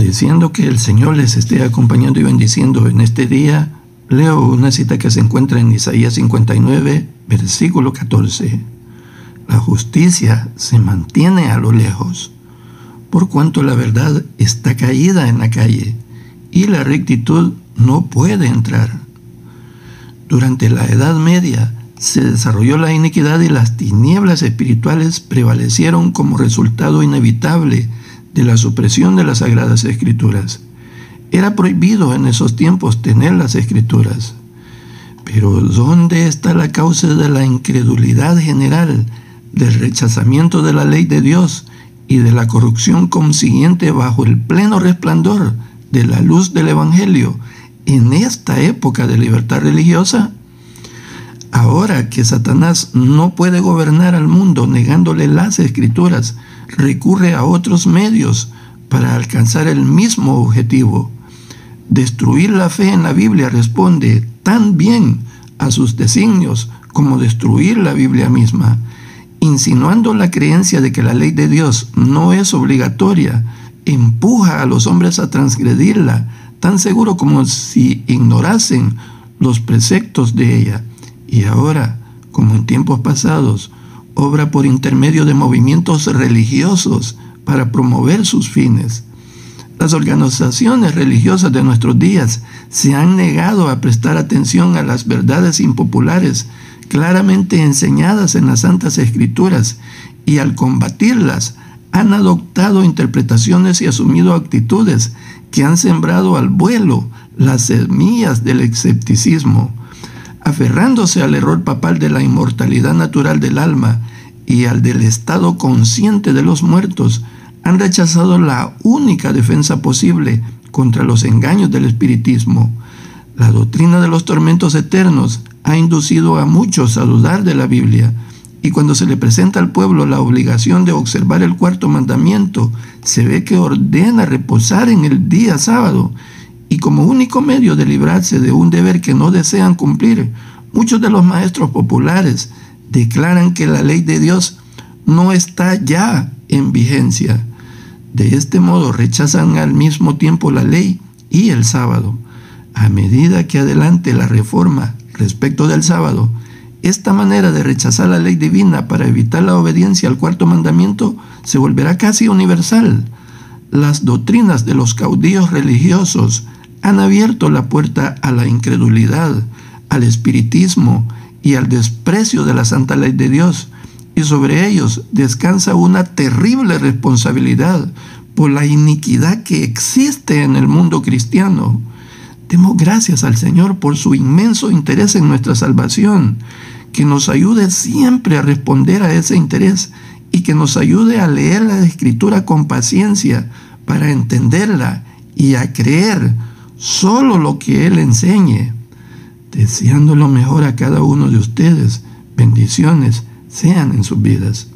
Diciendo que el Señor les esté acompañando y bendiciendo en este día, leo una cita que se encuentra en Isaías 59, versículo 14. La justicia se mantiene a lo lejos, por cuanto la verdad está caída en la calle y la rectitud no puede entrar. Durante la Edad Media se desarrolló la iniquidad y las tinieblas espirituales prevalecieron como resultado inevitable de la supresión de las Sagradas Escrituras. Era prohibido en esos tiempos tener las Escrituras. Pero ¿dónde está la causa de la incredulidad general, del rechazamiento de la ley de Dios y de la corrupción consiguiente bajo el pleno resplandor de la luz del Evangelio en esta época de libertad religiosa? Ahora que Satanás no puede gobernar al mundo negándole las escrituras, recurre a otros medios para alcanzar el mismo objetivo. Destruir la fe en la Biblia responde tan bien a sus designios como destruir la Biblia misma, insinuando la creencia de que la ley de Dios no es obligatoria, empuja a los hombres a transgredirla, tan seguro como si ignorasen los preceptos de ella. Y ahora, como en tiempos pasados, obra por intermedio de movimientos religiosos para promover sus fines. Las organizaciones religiosas de nuestros días se han negado a prestar atención a las verdades impopulares claramente enseñadas en las Santas Escrituras y al combatirlas han adoptado interpretaciones y asumido actitudes que han sembrado al vuelo las semillas del escepticismo aferrándose al error papal de la inmortalidad natural del alma y al del estado consciente de los muertos, han rechazado la única defensa posible contra los engaños del espiritismo. La doctrina de los tormentos eternos ha inducido a muchos a dudar de la Biblia, y cuando se le presenta al pueblo la obligación de observar el cuarto mandamiento, se ve que ordena reposar en el día sábado y como único medio de librarse de un deber que no desean cumplir, muchos de los maestros populares declaran que la ley de Dios no está ya en vigencia. De este modo rechazan al mismo tiempo la ley y el sábado. A medida que adelante la reforma respecto del sábado, esta manera de rechazar la ley divina para evitar la obediencia al cuarto mandamiento se volverá casi universal. Las doctrinas de los caudillos religiosos han abierto la puerta a la incredulidad, al espiritismo y al desprecio de la santa ley de Dios, y sobre ellos descansa una terrible responsabilidad por la iniquidad que existe en el mundo cristiano. Demos gracias al Señor por su inmenso interés en nuestra salvación, que nos ayude siempre a responder a ese interés y que nos ayude a leer la escritura con paciencia para entenderla y a creer solo lo que Él enseñe, deseando lo mejor a cada uno de ustedes. Bendiciones sean en sus vidas.